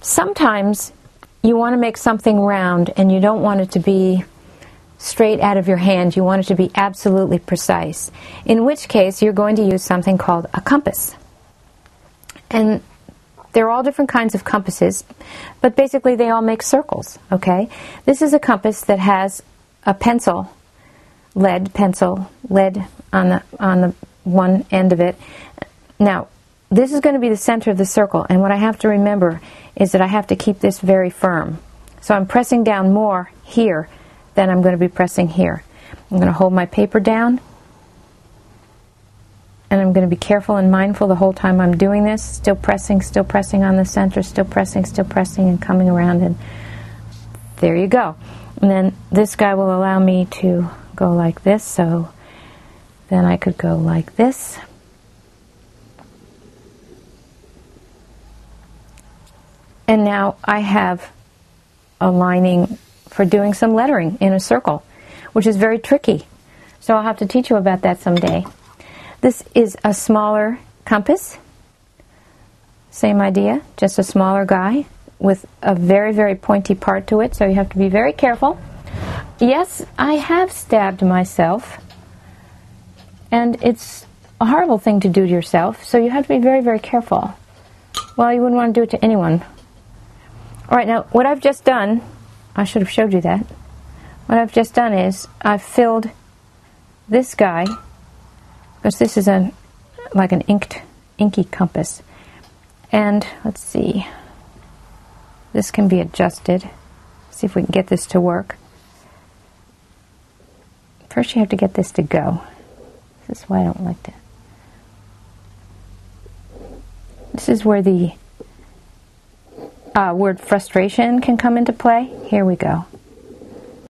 sometimes you want to make something round and you don't want it to be straight out of your hand. You want it to be absolutely precise. In which case, you're going to use something called a compass. And there are all different kinds of compasses, but basically they all make circles, okay? This is a compass that has a pencil, lead pencil, lead on the on the one end of it. Now, this is going to be the center of the circle, and what I have to remember is that I have to keep this very firm. So I'm pressing down more here than I'm going to be pressing here. I'm going to hold my paper down and I'm going to be careful and mindful the whole time I'm doing this, still pressing, still pressing on the center, still pressing, still pressing, and coming around, and there you go. And then this guy will allow me to go like this, so then I could go like this. And now I have a lining for doing some lettering in a circle, which is very tricky. So I'll have to teach you about that someday. This is a smaller compass. Same idea, just a smaller guy with a very, very pointy part to it, so you have to be very careful. Yes, I have stabbed myself, and it's a horrible thing to do to yourself, so you have to be very, very careful. Well, you wouldn't want to do it to anyone. All right, now what I've just done, I should have showed you that. What I've just done is I've filled this guy because this is a like an inked inky compass. And let's see. This can be adjusted. See if we can get this to work. First you have to get this to go. This is why I don't like that. This is where the uh, word frustration can come into play. Here we go.